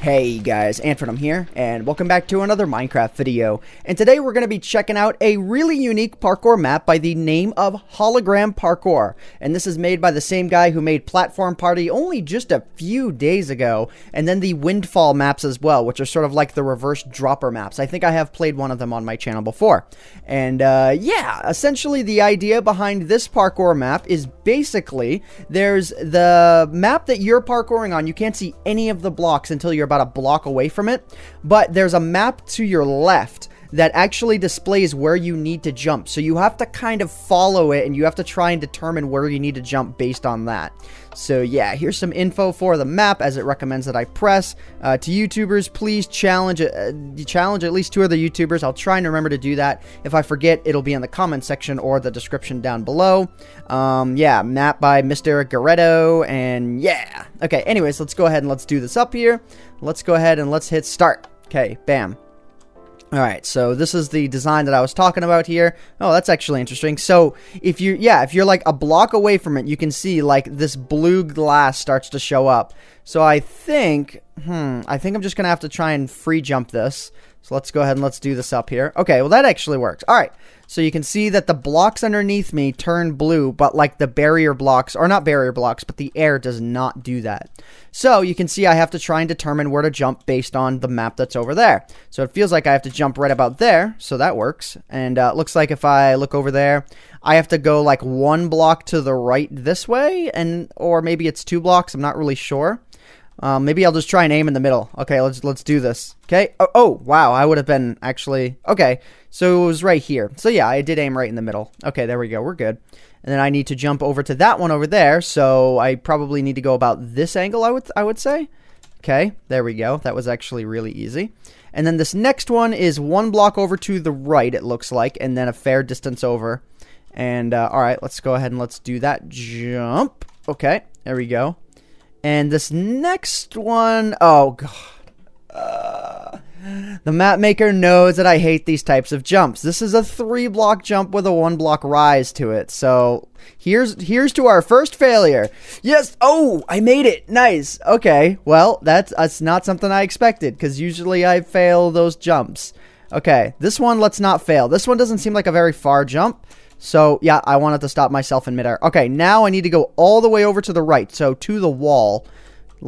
Hey guys, AntVenom here, and welcome back to another Minecraft video. And today we're going to be checking out a really unique parkour map by the name of Hologram Parkour. And this is made by the same guy who made Platform Party only just a few days ago, and then the Windfall maps as well, which are sort of like the reverse dropper maps. I think I have played one of them on my channel before. And uh, yeah, essentially the idea behind this parkour map is basically there's the map that you're parkouring on, you can't see any of the blocks until you're about a block away from it, but there's a map to your left that actually displays where you need to jump. So you have to kind of follow it and you have to try and determine where you need to jump based on that. So yeah, here's some info for the map as it recommends that I press. Uh, to YouTubers, please challenge uh, challenge at least two other YouTubers. I'll try and remember to do that. If I forget, it'll be in the comment section or the description down below. Um, yeah, map by Mr. Garetto, and yeah. Okay, anyways, let's go ahead and let's do this up here. Let's go ahead and let's hit start. Okay, bam. Alright, so this is the design that I was talking about here. Oh, that's actually interesting. So, if you, yeah, if you're like a block away from it, you can see like this blue glass starts to show up. So I think, hmm, I think I'm just going to have to try and free jump this. So let's go ahead and let's do this up here. Okay, well that actually works. Alright, so you can see that the blocks underneath me turn blue, but like the barrier blocks, or not barrier blocks, but the air does not do that. So you can see I have to try and determine where to jump based on the map that's over there. So it feels like I have to jump right about there, so that works. And uh, looks like if I look over there, I have to go like one block to the right this way, and or maybe it's two blocks, I'm not really sure. Um, maybe I'll just try and aim in the middle. Okay, let's let's do this. Okay. Oh, oh, wow, I would have been actually okay. So it was right here. So yeah, I did aim right in the middle. Okay, there we go. We're good. And then I need to jump over to that one over there. So I probably need to go about this angle. I would I would say. Okay, there we go. That was actually really easy. And then this next one is one block over to the right. It looks like, and then a fair distance over. And uh, all right, let's go ahead and let's do that jump. Okay, there we go. And this next one, oh god. Uh, the map maker knows that I hate these types of jumps. This is a three block jump with a one block rise to it. So here's here's to our first failure. Yes. Oh, I made it. Nice. Okay. Well, that's that's not something I expected because usually I fail those jumps. Okay. This one, let's not fail. This one doesn't seem like a very far jump. So, yeah, I wanted to stop myself in midair. Okay, now I need to go all the way over to the right, so to the wall.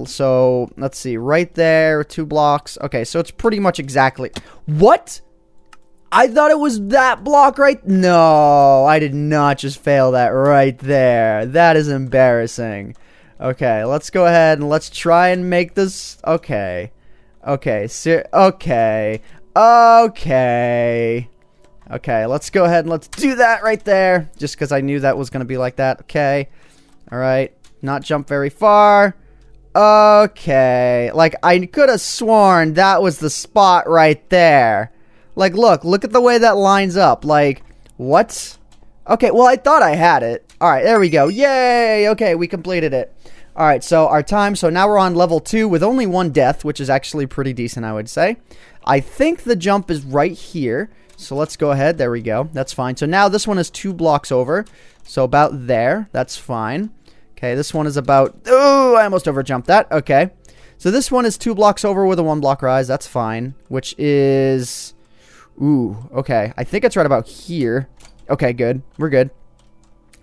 So, let's see, right there, two blocks. Okay, so it's pretty much exactly... What? I thought it was that block right... No, I did not just fail that right there. That is embarrassing. Okay, let's go ahead and let's try and make this... Okay. Okay, ser okay. Okay. Okay, let's go ahead and let's do that right there. Just because I knew that was going to be like that. Okay. All right. Not jump very far. Okay. Like, I could have sworn that was the spot right there. Like, look. Look at the way that lines up. Like, what? Okay, well, I thought I had it. All right, there we go. Yay! Okay, we completed it. All right, so our time. So now we're on level two with only one death, which is actually pretty decent, I would say. I think the jump is right here. So let's go ahead. There we go. That's fine. So now this one is two blocks over. So about there. That's fine. Okay, this one is about... Oh, I almost overjumped that. Okay. So this one is two blocks over with a one block rise. That's fine. Which is... Ooh, okay. I think it's right about here. Okay, good. We're good.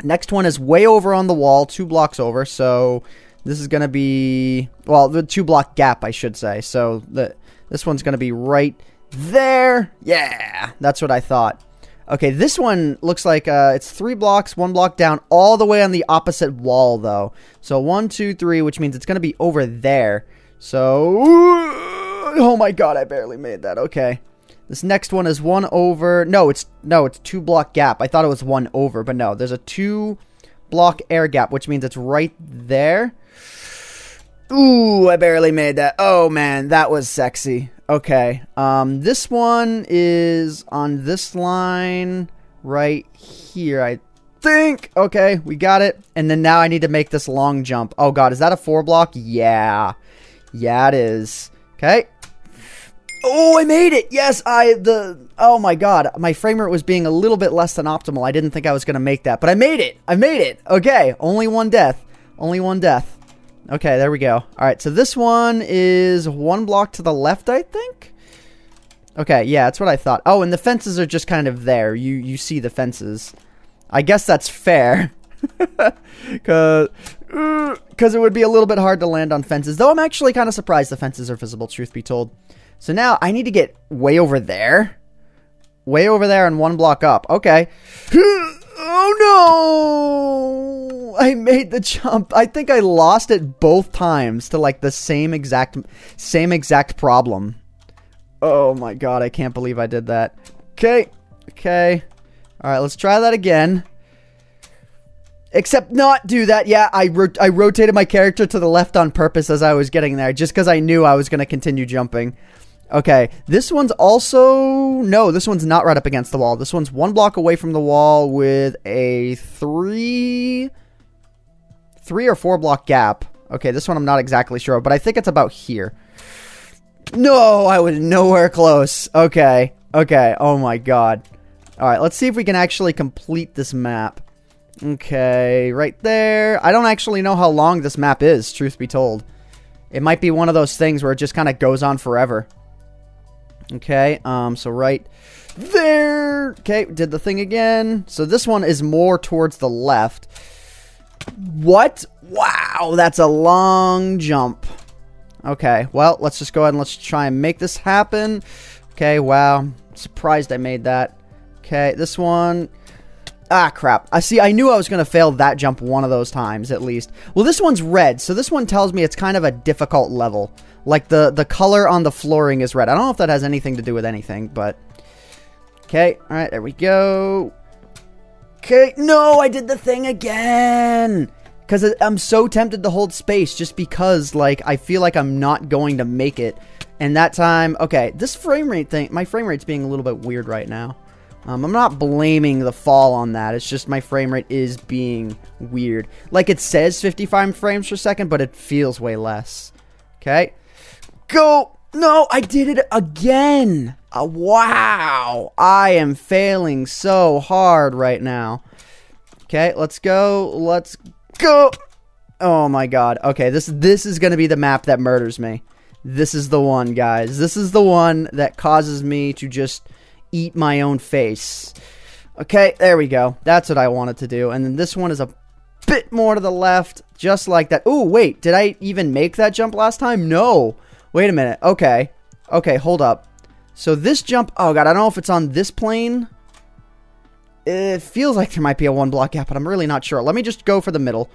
Next one is way over on the wall, two blocks over. So this is going to be... Well, the two block gap, I should say. So the this one's going to be right there. Yeah, that's what I thought. Okay, this one looks like uh, it's three blocks, one block down, all the way on the opposite wall, though. So one, two, three, which means it's going to be over there. So, oh my god, I barely made that. Okay. This next one is one over. No, it's no, it's two block gap. I thought it was one over, but no, there's a two block air gap, which means it's right there. Ooh, I barely made that. Oh man, that was sexy. Okay. Um, this one is on this line right here, I think. Okay, we got it. And then now I need to make this long jump. Oh god, is that a four block? Yeah. Yeah, it is. Okay. Oh, I made it! Yes, I, the, oh my god, my frame rate was being a little bit less than optimal. I didn't think I was going to make that, but I made it! I made it! Okay, only one death. Only one death. Okay, there we go. All right, so this one is one block to the left, I think. Okay, yeah, that's what I thought. Oh, and the fences are just kind of there. You you see the fences. I guess that's fair. Cause, uh, Cause it would be a little bit hard to land on fences. Though I'm actually kind of surprised the fences are visible, truth be told. So now I need to get way over there. Way over there and one block up. Okay. Oh no! I made the jump. I think I lost it both times to like the same exact same exact problem. Oh my god, I can't believe I did that. Okay. Okay. All right, let's try that again. Except not do that. Yeah, I ro I rotated my character to the left on purpose as I was getting there just cuz I knew I was going to continue jumping. Okay, this one's also... No, this one's not right up against the wall. This one's one block away from the wall with a three... Three or four block gap. Okay, this one I'm not exactly sure, but I think it's about here. No, I was nowhere close. Okay, okay, oh my god. Alright, let's see if we can actually complete this map. Okay, right there. I don't actually know how long this map is, truth be told. It might be one of those things where it just kind of goes on forever. Okay, um, so right there. Okay, did the thing again. So this one is more towards the left. What? Wow, that's a long jump. Okay, well, let's just go ahead and let's try and make this happen. Okay, wow. Surprised I made that. Okay, this one. Ah, crap. I see, I knew I was going to fail that jump one of those times, at least. Well, this one's red, so this one tells me it's kind of a difficult level. Like, the, the color on the flooring is red. I don't know if that has anything to do with anything, but... Okay, alright, there we go. Okay, no, I did the thing again! Because I'm so tempted to hold space just because, like, I feel like I'm not going to make it. And that time, okay, this frame rate thing, my frame rate's being a little bit weird right now. Um, I'm not blaming the fall on that. It's just my frame rate is being weird. Like it says 55 frames per second, but it feels way less. Okay. Go. No, I did it again. Uh, wow. I am failing so hard right now. Okay, let's go. Let's go. Oh my god. Okay, this this is going to be the map that murders me. This is the one, guys. This is the one that causes me to just eat my own face. Okay, there we go. That's what I wanted to do. And then this one is a bit more to the left, just like that. Oh, wait, did I even make that jump last time? No. Wait a minute. Okay. Okay, hold up. So this jump, oh god, I don't know if it's on this plane. It feels like there might be a one block gap, but I'm really not sure. Let me just go for the middle.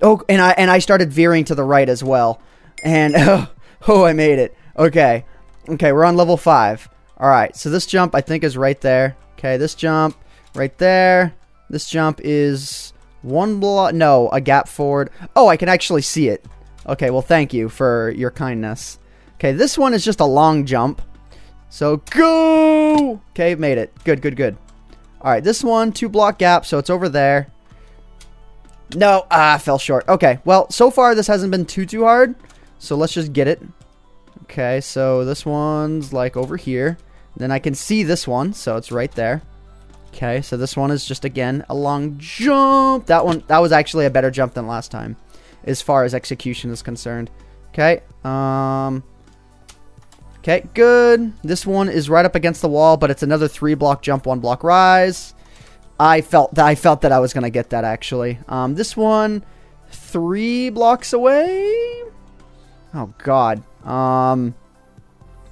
Oh, and I and I started veering to the right as well. And oh, oh I made it. Okay. Okay, we're on level 5. Alright, so this jump I think is right there. Okay, this jump right there. This jump is one block. No, a gap forward. Oh, I can actually see it. Okay, well, thank you for your kindness. Okay, this one is just a long jump. So go! Okay, made it. Good, good, good. Alright, this one, two block gap, so it's over there. No, ah, fell short. Okay, well, so far this hasn't been too, too hard. So let's just get it. Okay, so this one's like over here. Then I can see this one, so it's right there. Okay, so this one is just, again, a long jump. That one, that was actually a better jump than last time, as far as execution is concerned. Okay, um... Okay, good. This one is right up against the wall, but it's another three block jump, one block rise. I felt that I felt that I was gonna get that actually. Um, this one, three blocks away. Oh God. Um,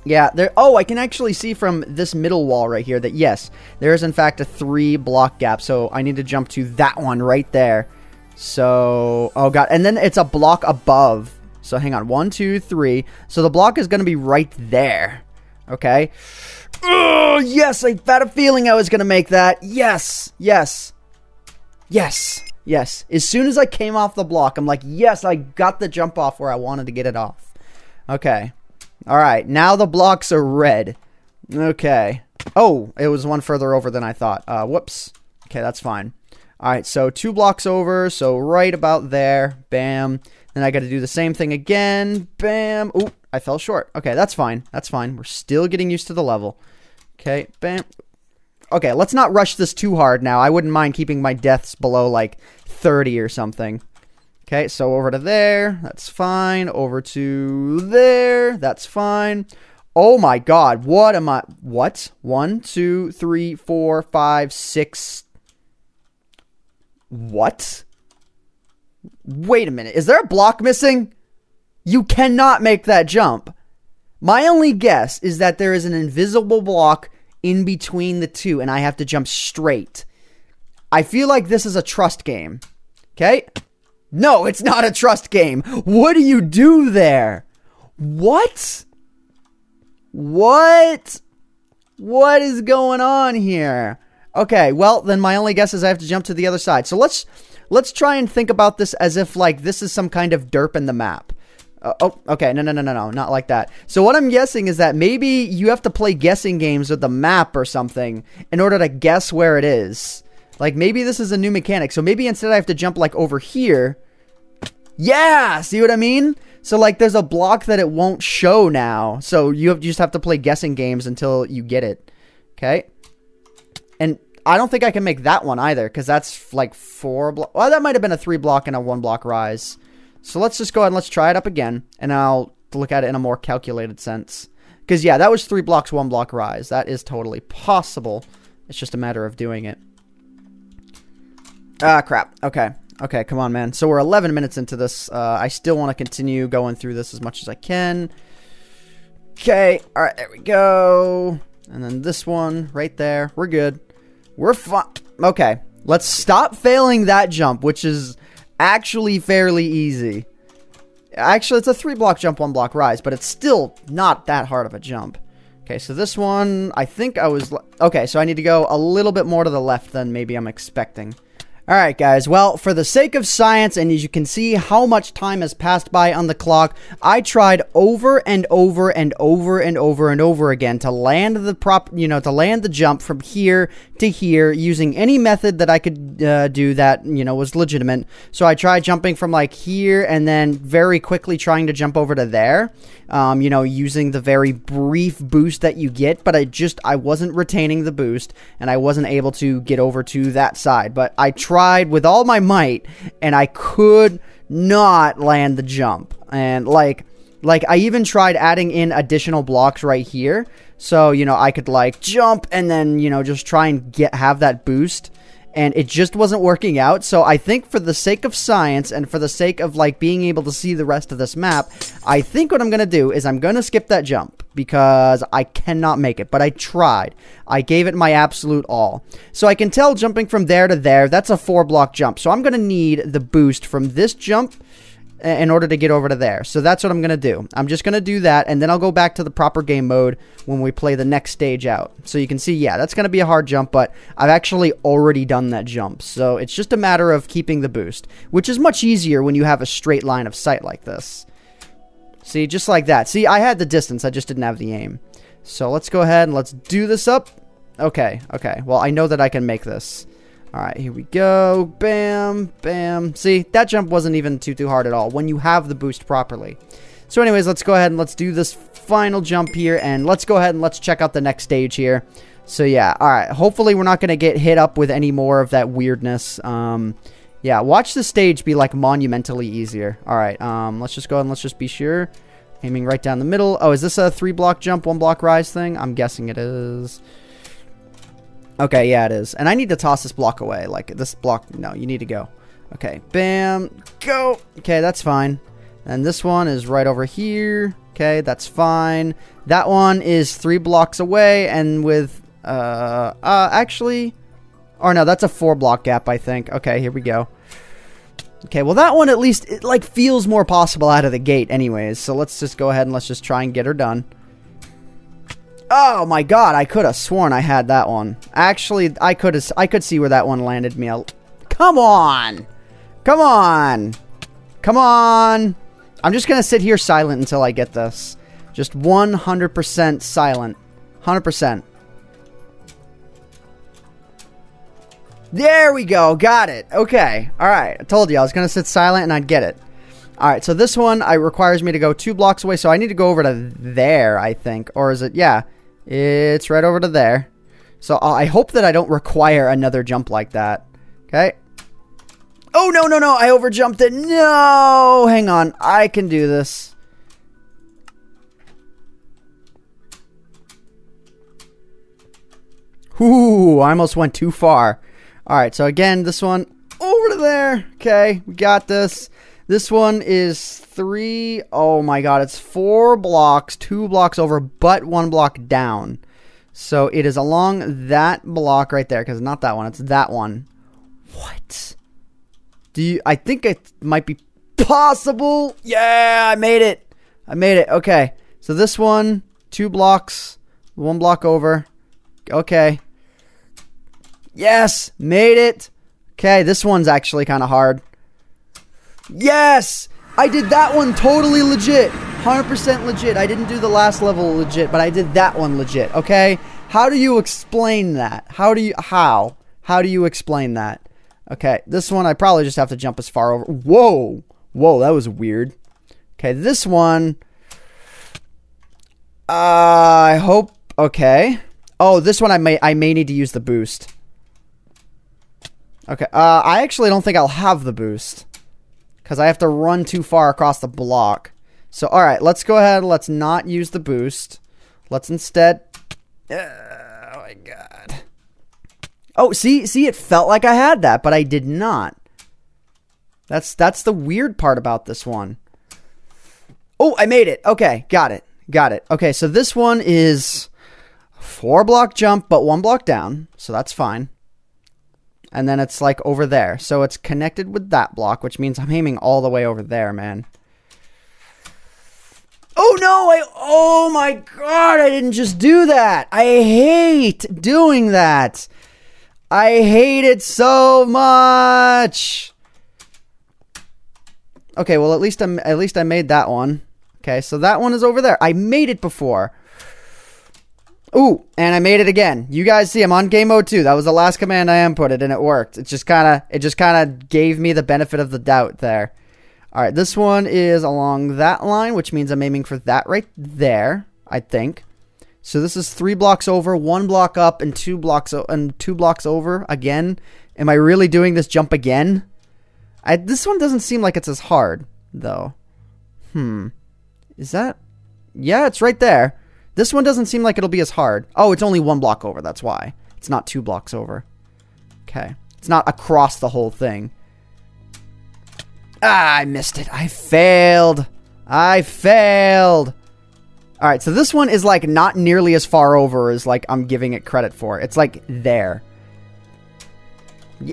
yeah, there. Oh, I can actually see from this middle wall right here that yes, there is in fact a three block gap. So I need to jump to that one right there. So, oh god, and then it's a block above. So hang on, one, two, three. So the block is going to be right there. Okay. Oh yes, I had a feeling I was going to make that. Yes, yes, yes, yes. As soon as I came off the block, I'm like, yes, I got the jump off where I wanted to get it off. Okay. Alright, now the blocks are red. Okay. Oh, it was one further over than I thought. Uh, whoops. Okay, that's fine. Alright, so two blocks over, so right about there. Bam. Then I got to do the same thing again. Bam. Oop, I fell short. Okay, that's fine. That's fine. We're still getting used to the level. Okay, bam. Okay, let's not rush this too hard now. I wouldn't mind keeping my deaths below, like, 30 or something. Okay, so over to there, that's fine. Over to there, that's fine. Oh my god, what am I? What? One, two, three, four, five, six. What? Wait a minute, is there a block missing? You cannot make that jump. My only guess is that there is an invisible block in between the two, and I have to jump straight. I feel like this is a trust game. Okay? No, it's not a trust game. What do you do there? What? What? What is going on here? Okay, well, then my only guess is I have to jump to the other side. So let's let's try and think about this as if like this is some kind of derp in the map. Uh, oh, okay. No, no, no, no, no. Not like that. So what I'm guessing is that maybe you have to play guessing games with the map or something in order to guess where it is. Like maybe this is a new mechanic. So maybe instead I have to jump like over here. Yeah, see what I mean? So like there's a block that it won't show now. So you, have, you just have to play guessing games until you get it. Okay? And I don't think I can make that one either because that's like four block. Well, that might have been a three block and a one block rise. So let's just go ahead and let's try it up again, and I'll look at it in a more calculated sense. Because, yeah, that was three blocks, one block rise. That is totally possible. It's just a matter of doing it. Ah, crap. Okay. Okay, come on, man. So we're 11 minutes into this. Uh, I still want to continue going through this as much as I can. Okay. All right, there we go. And then this one right there. We're good. We're fine. Okay. Let's stop failing that jump, which is actually fairly easy. Actually, it's a three block jump, one block rise, but it's still not that hard of a jump. Okay, so this one, I think I was... Okay, so I need to go a little bit more to the left than maybe I'm expecting. Alright guys, well, for the sake of science, and as you can see how much time has passed by on the clock, I tried over and over and over and over and over again to land the prop, you know, to land the jump from here to here using any method that I could uh, do that, you know, was legitimate. So I tried jumping from like here and then very quickly trying to jump over to there, um, you know, using the very brief boost that you get, but I just, I wasn't retaining the boost and I wasn't able to get over to that side, but I tried tried with all my might and I could not land the jump. And like like I even tried adding in additional blocks right here. So, you know, I could like jump and then, you know, just try and get have that boost and it just wasn't working out. So I think for the sake of science and for the sake of like being able to see the rest of this map, I think what I'm going to do is I'm going to skip that jump because I cannot make it, but I tried. I gave it my absolute all. So I can tell jumping from there to there, that's a four block jump. So I'm going to need the boost from this jump Uh, in order to get over to there. So that's what I'm going to do. I'm just going to do that, and then I'll go back to the proper game mode when we play the next stage out. So you can see, yeah, that's going to be a hard jump, but I've actually already done that jump. So it's just a matter of keeping the boost, which is much easier when you have a straight line of sight like this. See, just like that. See, I had the distance, I just didn't have the aim. So let's go ahead and let's do this up. Okay, okay. Well, I know that I can make this. Alright, here we go. Bam, bam. See, that jump wasn't even too, too hard at all when you have the boost properly. So anyways, let's go ahead and let's do this final jump here. And let's go ahead and let's check out the next stage here. So yeah, alright. Hopefully we're not going to get hit up with any more of that weirdness. Um, yeah, watch the stage be like monumentally easier. Alright, um, let's just go ahead and let's just be sure. Aiming right down the middle. Oh, is this a three block jump, one block rise thing? I'm guessing it is. Okay, yeah, it is. And I need to toss this block away. Like, this block, no, you need to go. Okay, bam, go. Okay, that's fine. And this one is right over here. Okay, that's fine. That one is three blocks away, and with, uh, uh, actually, or no, that's a four block gap, I think. Okay, here we go. Okay, well that one at least, it like feels more possible out of the gate anyways. So let's just go ahead and let's just try and get her done. Oh my god, I could have sworn I had that one. Actually, I could have I could see where that one landed me. Come on. Come on. Come on. I'm just going to sit here silent until I get this. Just 100% silent. 100%. There we go. Got it. Okay. All right. I told you I was going to sit silent and I'd get it. All right. So this one I requires me to go two blocks away. So I need to go over to there, I think. Or is it? Yeah. It's right over to there. So uh, I hope that I don't require another jump like that. Okay. Oh, no, no, no. I overjumped it. No. Hang on. I can do this. Ooh, I almost went too far. All right, so again, this one over to there. Okay, we got this. This one is three. Oh my god, it's four blocks, two blocks over, but one block down. So it is along that block right there, because not that one, it's that one. What? Do you? I think it might be possible. Yeah, I made it. I made it. Okay, so this one, two blocks, one block over. Okay. Yes, made it. Okay, this one's actually kind of hard. Yes! I did that one totally legit. 100% legit. I didn't do the last level legit, but I did that one legit, okay? How do you explain that? How do you how? How do you explain that? Okay, this one I probably just have to jump as far over. Whoa. Whoa, that was weird. Okay, this one uh, I hope okay. Oh, this one I may I may need to use the boost. Okay, uh, I actually don't think I'll have the boost. Because I have to run too far across the block. So, alright, let's go ahead. Let's not use the boost. Let's instead... Oh my god. Oh, see? See, it felt like I had that, but I did not. That's, that's the weird part about this one. Oh, I made it. Okay, got it. Got it. Okay, so this one is four block jump, but one block down. So that's fine and then it's like over there. So it's connected with that block, which means I'm aiming all the way over there, man. Oh no, I oh my god, I didn't just do that. I hate doing that. I hate it so much. Okay, well at least I'm at least I made that one. Okay, so that one is over there. I made it before. Ooh, and I made it again. You guys see I'm on game mode 2. That was the last command I inputted and it worked. It just kind of it just kind of gave me the benefit of the doubt there. All right, this one is along that line, which means I'm aiming for that right there, I think. So this is 3 blocks over, 1 block up and 2 blocks and 2 blocks over again. Am I really doing this jump again? I, this one doesn't seem like it's as hard, though. Hmm. Is that? Yeah, it's right there. This one doesn't seem like it'll be as hard. Oh, it's only one block over. That's why. It's not two blocks over. Okay. It's not across the whole thing. Ah, I missed it. I failed. I failed. All right, so this one is like not nearly as far over as like I'm giving it credit for. It's like there.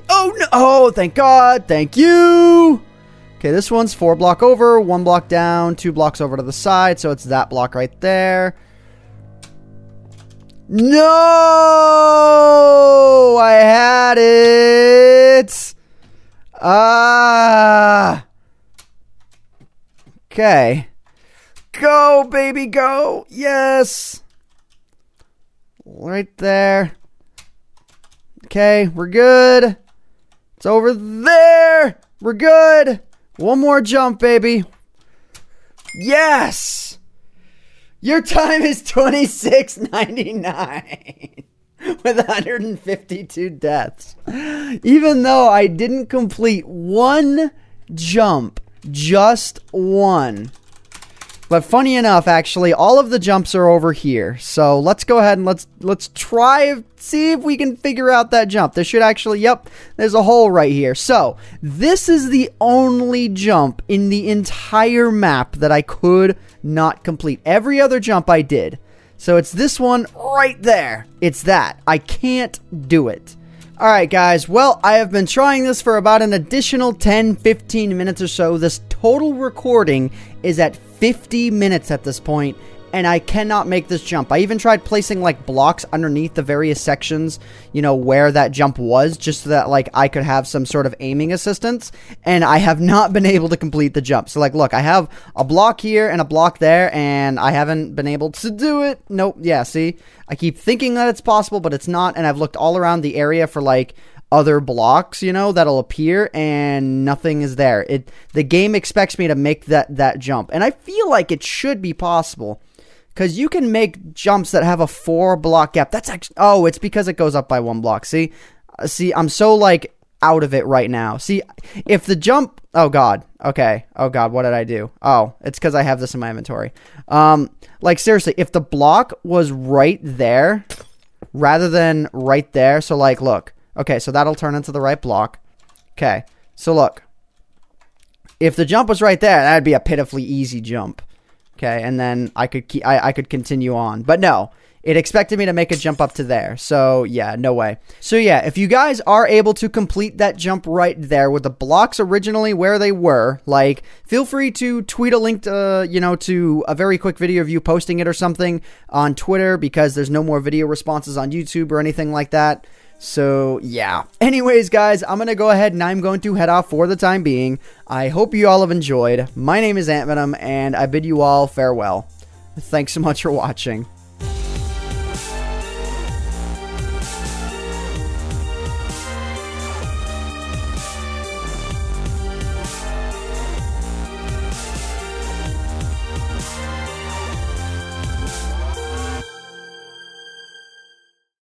Oh no! Oh, thank God! Thank you! Okay, this one's four block over, one block down, two blocks over to the side, so it's that block right there. No! I had it! Ah! Okay. Go, baby, go! Yes! Right there. Okay, we're good. It's over there. We're good. One more jump, baby. Yes! Your time is 26.99 with 152 deaths. Even though I didn't complete one jump, just one. But funny enough, actually, all of the jumps are over here. So let's go ahead and let's let's try see if we can figure out that jump. There should actually, yep, there's a hole right here. So this is the only jump in the entire map that I could not complete. Every other jump I did. So it's this one right there. It's that. I can't do it. Alright guys, well, I have been trying this for about an additional 10-15 minutes or so. This total recording is at 50 minutes at this point, and I cannot make this jump. I even tried placing like blocks underneath the various sections, you know, where that jump was, just so that like I could have some sort of aiming assistance, and I have not been able to complete the jump. So like, look, I have a block here and a block there, and I haven't been able to do it. Nope. Yeah, see? I keep thinking that it's possible, but it's not, and I've looked all around the area for like other blocks, you know, that'll appear and nothing is there. It the game expects me to make that that jump. And I feel like it should be possible cuz you can make jumps that have a 4 block gap. That's actually Oh, it's because it goes up by one block. See? Uh, see, I'm so like out of it right now. See, if the jump, oh god, okay, oh god, what did I do? Oh, it's because I have this in my inventory. Um, like seriously, if the block was right there, rather than right there, so like, look, okay, so that'll turn into the right block. Okay, so look, if the jump was right there, that'd be a pitifully easy jump. Okay, and then I could keep, I, I could continue on, but no, it expected me to make a jump up to there. So yeah, no way. So yeah, if you guys are able to complete that jump right there with the blocks originally where they were, like feel free to tweet a link to, uh, you know, to a very quick video of you posting it or something on Twitter because there's no more video responses on YouTube or anything like that. So, yeah. Anyways, guys, I'm to go ahead and I'm going to head off for the time being. I hope you all have enjoyed. My name is Ant Venom, and I bid you all farewell. Thanks so much for watching.